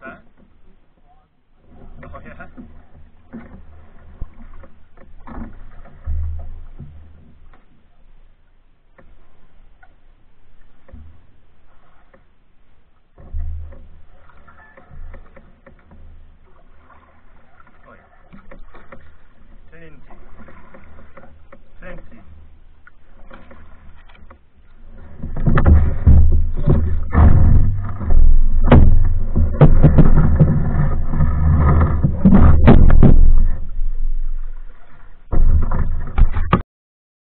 what's that?